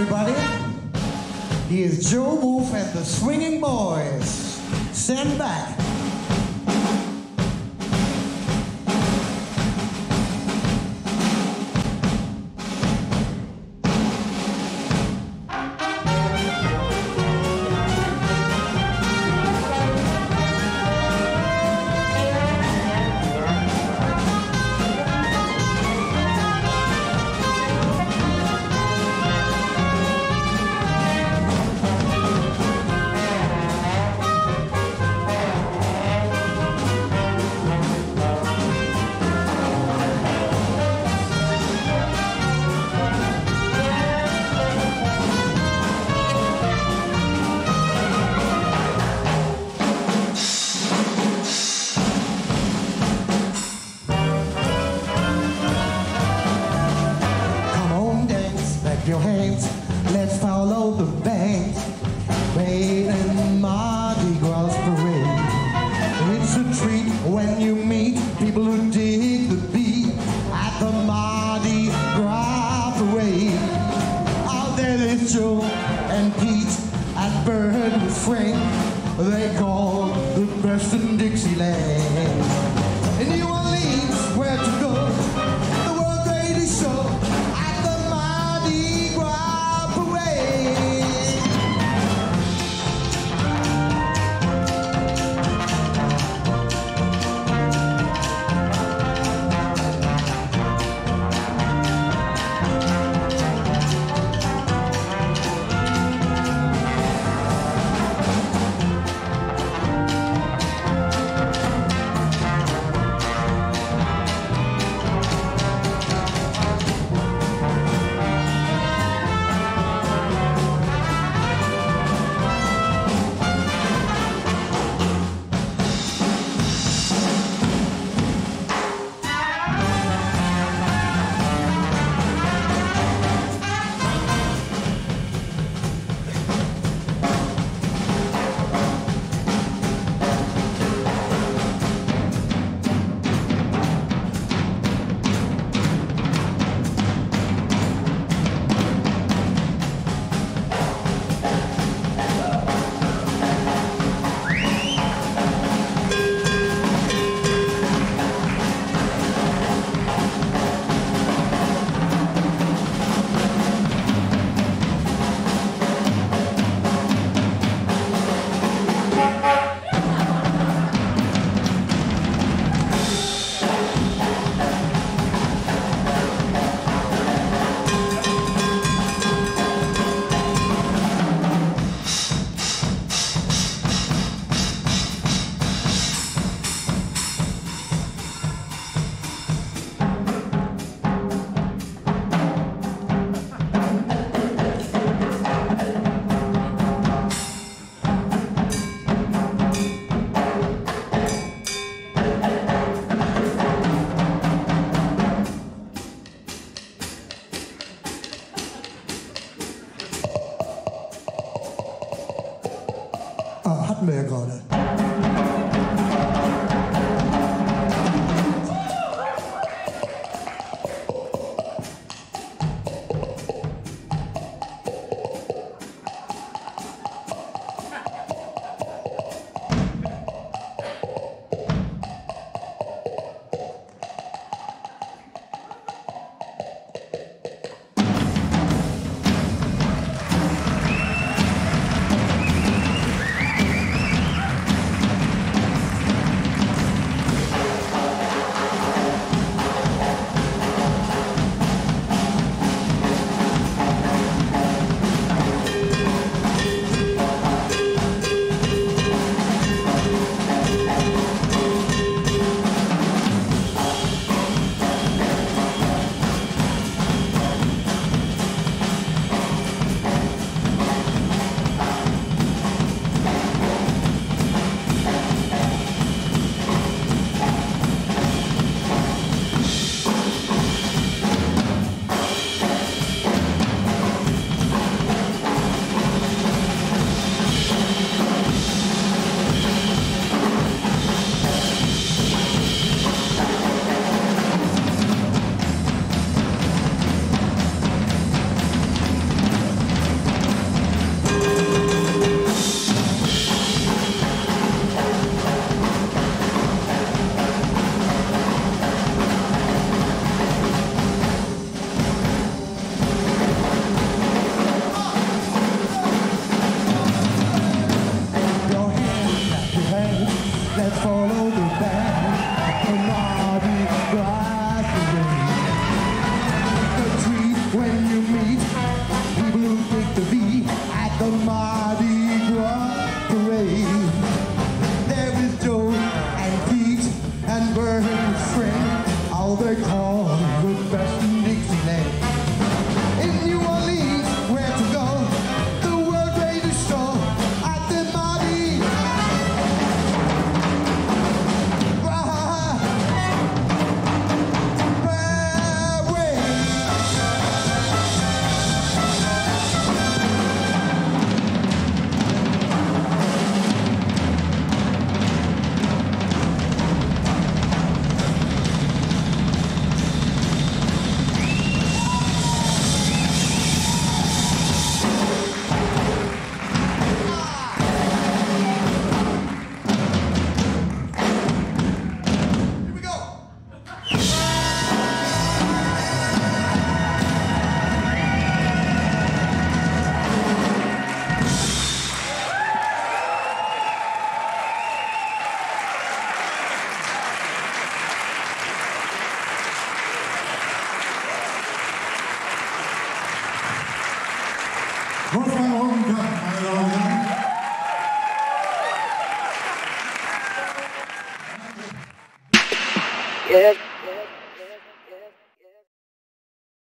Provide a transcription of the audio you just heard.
everybody. Here's Joe Wulf and the Swinging Boys. Stand back. Your hands. Let's follow the band. Maiden Mardi Gras parade. It's a treat when you meet people who dig the beat at the Mardi Gras parade. Out there is Joe and Pete at Bird Frank. They call the best gerade. Yeah.